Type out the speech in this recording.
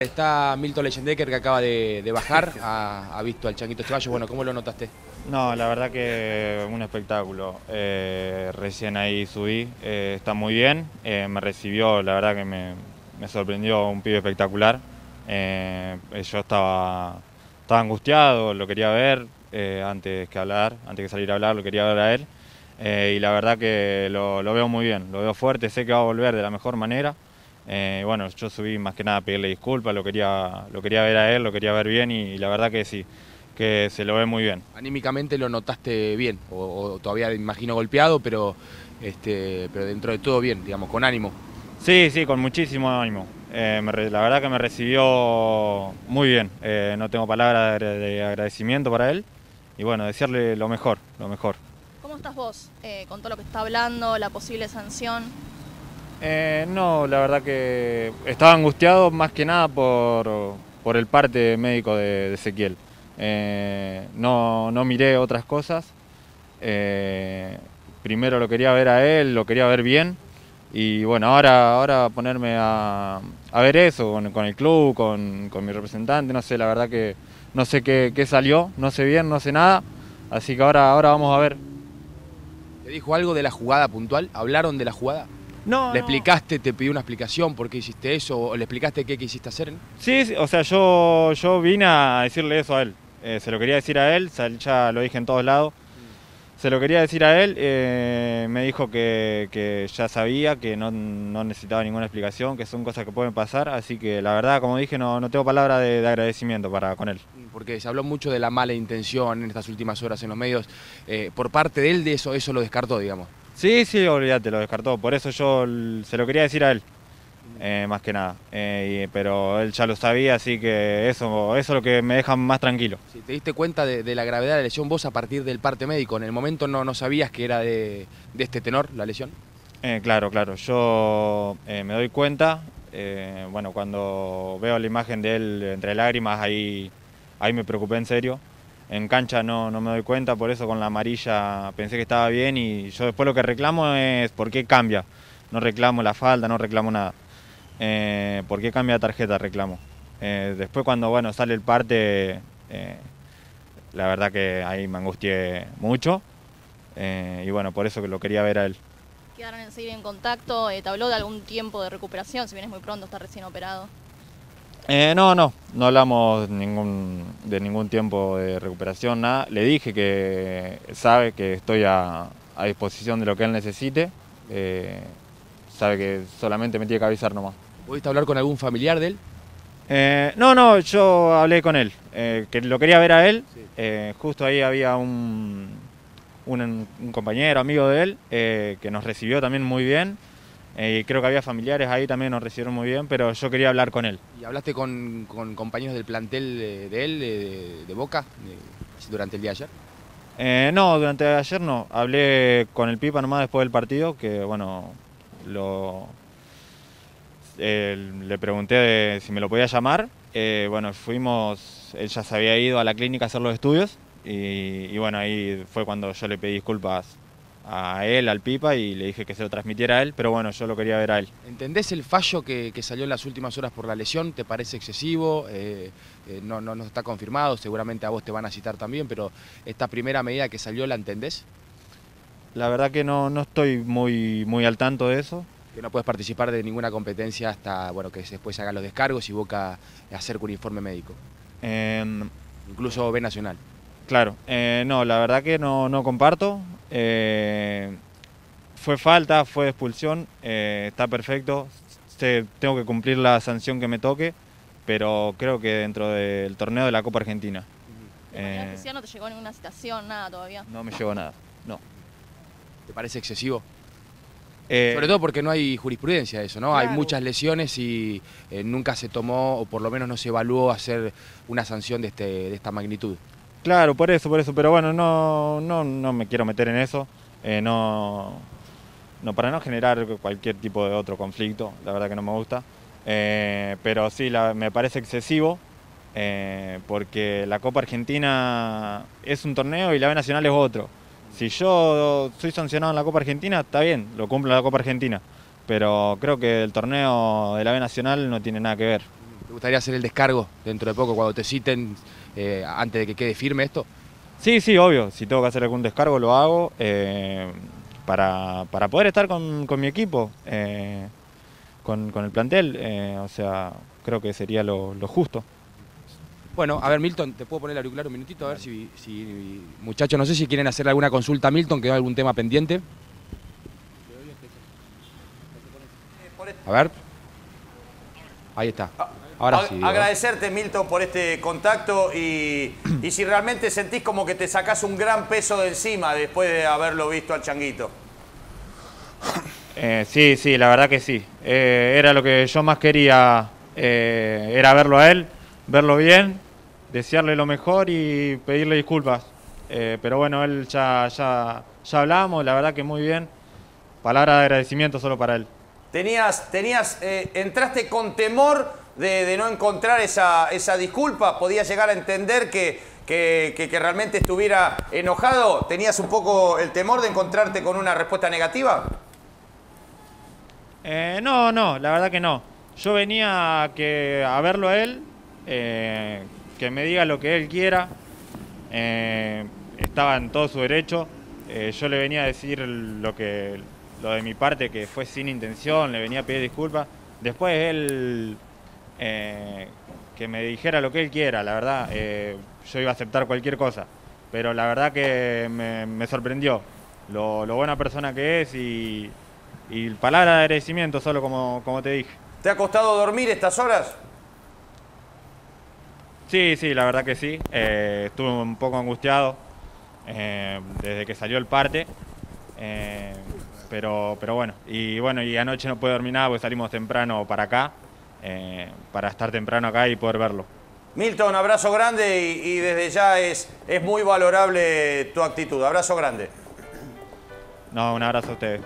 Está Milton Leyendecker que acaba de, bajar, ha, visto al Changuito Ceballos, bueno, ¿cómo lo notaste? No, la verdad que un espectáculo. Eh, recién ahí subí, eh, está muy bien, eh, me recibió, la verdad que me, sorprendió un pibe espectacular. Yo estaba, angustiado, lo quería ver antes que hablar, antes que salir a hablar, lo quería ver a él. y la verdad que lo veo muy bien, lo veo fuerte, sé que va a volver de la mejor manera. Eh, bueno, yo subí más que nada a pedirle disculpas, lo quería, lo quería ver a él, lo quería ver bien y, la verdad que sí, que se lo ve muy bien. Anímicamente lo notaste bien, o, o todavía imagino golpeado, pero, este, pero dentro de todo bien, digamos, con ánimo. Sí, sí, con muchísimo ánimo. Eh, me, la verdad que me recibió muy bien, eh, no tengo palabras de, de, agradecimiento para él y bueno, desearle lo mejor, lo mejor. ¿Cómo estás vos eh, con todo lo que está hablando, la posible sanción? Eh, no, la verdad que estaba angustiado más que nada por, por el parte médico de, de Ezequiel. Eh, no, no, miré otras cosas. Eh, primero lo quería ver a él, lo quería ver bien. Y bueno, ahora, ahora ponerme a, a ver eso con, con el club, con, con, mi representante, no sé, la verdad que no sé qué, qué, salió, no sé bien, no sé nada. Así que ahora, ahora vamos a ver. ¿Te dijo algo de la jugada puntual? ¿Hablaron de la jugada? No, ¿Le explicaste, te pidió una explicación por qué hiciste eso? ¿O le explicaste qué quisiste hacer? Sí, sí o sea, yo, yo vine a decirle eso a él. Eh, se lo quería decir a él, ya lo dije en todos lados. Se lo quería decir a él, eh, me dijo que, que, ya sabía, que no, no, necesitaba ninguna explicación, que son cosas que pueden pasar, así que la verdad, como dije, no, no tengo palabra de, de, agradecimiento para con él. Porque se habló mucho de la mala intención en estas últimas horas en los medios, eh, por parte de él de eso, eso lo descartó, digamos. Sí, sí, olvídate, lo descartó. Por eso yo se lo quería decir a él, eh, más que nada. Eh, y, pero él ya lo sabía, así que eso, eso es lo que me deja más tranquilo. ¿Te diste cuenta de, de, la gravedad de la lesión vos a partir del parte médico? ¿En el momento no, no sabías que era de, de este tenor la lesión? Eh, claro, claro. Yo eh, me doy cuenta, eh, bueno, cuando veo la imagen de él entre lágrimas, ahí, ahí me preocupé en serio en cancha no, no, me doy cuenta, por eso con la amarilla pensé que estaba bien y yo después lo que reclamo es por qué cambia. No reclamo la falta, no reclamo nada. Eh, ¿Por qué cambia tarjeta? Reclamo. Eh, después cuando bueno, sale el parte, eh, la verdad que ahí me angustié mucho y bueno, por eso que lo quería ver a él. ¿Quedaron en seguir en contacto? ¿Te habló de algún tiempo de recuperación? Si bien es muy pronto, está recién operado. Eh, no, no, no hablamos ningún, de ningún tiempo de recuperación, nada. Le dije que sabe que estoy a, a disposición de lo que él necesite. Eh, sabe que solamente me tiene que avisar nomás. ¿Pudiste hablar con algún familiar de él? Eh, no, no, yo hablé con él, eh, que lo quería ver a él. Sí. justo ahí había un, un, un compañero, amigo de él, que nos recibió también muy bien. Eh, creo que había familiares ahí también nos recibieron muy bien, pero yo quería hablar con él. ¿Y hablaste con, con compañeros del plantel de, de él, de, de Boca, durante el día de ayer? Eh, no, durante ayer no. Hablé con el Pipa nomás después del partido, que bueno, lo, eh, le pregunté de, si me lo podía llamar. Eh, bueno, fuimos, él ya se había ido a la clínica a hacer los estudios y, y bueno, ahí fue cuando yo le pedí disculpas a él, al Pipa, y le dije que se lo transmitiera a él, pero bueno, yo lo quería ver a él. ¿Entendés el fallo que, que salió en las últimas horas por la lesión? ¿Te parece excesivo? Eh, eh, no, no, no está confirmado, seguramente a vos te van a citar también, pero esta primera medida que salió, ¿la entendés? La verdad que no, no estoy muy, muy al tanto de eso. Que no puedes participar de ninguna competencia hasta bueno, que después se hagan los descargos y Boca acerque un informe médico. Eh, Incluso B Nacional. Claro, eh, no, la verdad que no, no comparto. Eh, fue falta, fue expulsión, eh, está perfecto. tengo que cumplir la sanción que me toque, pero creo que dentro del torneo de la Copa Argentina. Eh, no te llegó ninguna citación, nada todavía? No me llegó nada, no. ¿Te parece excesivo? Eh, Sobre todo porque no hay jurisprudencia de eso, ¿no? Claro. Hay muchas lesiones y eh, nunca se tomó, o por lo menos no se evaluó hacer una sanción de, este, de esta magnitud. Claro, por eso, por eso, pero bueno, no, no, no me quiero meter en eso, eh, no, no, para no generar cualquier tipo de otro conflicto, la verdad que no me gusta, eh, pero sí, me parece excesivo, eh, porque la Copa Argentina es un torneo y la B Nacional es otro. Si yo soy sancionado en la Copa Argentina, está bien, lo cumplo en la Copa Argentina, pero creo que el torneo de la B Nacional no tiene nada que ver. ¿Te gustaría hacer el descargo dentro de poco cuando te citen eh, antes de que quede firme esto? Sí, sí, obvio. Si tengo que hacer algún descargo lo hago eh, para, poder estar con, mi equipo, eh, con, el plantel. o sea, creo que sería lo, justo. Bueno, a ver, Milton, te puedo poner el auricular un minutito, a ver si, si muchachos, no sé si quieren hacer alguna consulta a Milton, quedó algún tema pendiente. A ver. Ahí está. Ah, Ahora sí. Agradecerte, Milton, por este contacto y, si realmente sentís como que te sacás un gran peso de encima después de haberlo visto al changuito. Eh, sí, sí, la verdad que sí. Eh, era lo que yo más quería, eh, era verlo a él, verlo bien, desearle lo mejor y pedirle disculpas. pero bueno, él ya, ya, ya hablamos, la verdad que muy bien. Palabra de agradecimiento solo para él. Tenías, tenías, entraste con temor de, no encontrar esa, esa, disculpa? ¿Podías llegar a entender que, que, realmente estuviera enojado? ¿Tenías un poco el temor de encontrarte con una respuesta negativa? Eh, no, no, la verdad que no. Yo venía a, que, a verlo a él, eh, que me diga lo que él quiera. Eh, estaba en todo su derecho. yo le venía a decir lo que lo de mi parte, que fue sin intención, le venía a pedir disculpas. Después él eh, que me dijera lo que él quiera, la verdad, eh, yo iba a aceptar cualquier cosa, pero la verdad que me, sorprendió lo, buena persona que es y, y palabra de agradecimiento solo como, como te dije. ¿Te ha costado dormir estas horas? Sí, sí, la verdad que sí. Eh, estuve un poco angustiado desde que salió el parte. Pero, pero bueno, y bueno, y anoche no pude dormir nada porque salimos temprano para acá. Eh, para estar temprano acá y poder verlo. Milton, abrazo grande y, desde ya es, es muy valorable tu actitud. Abrazo grande. No, un abrazo a ustedes.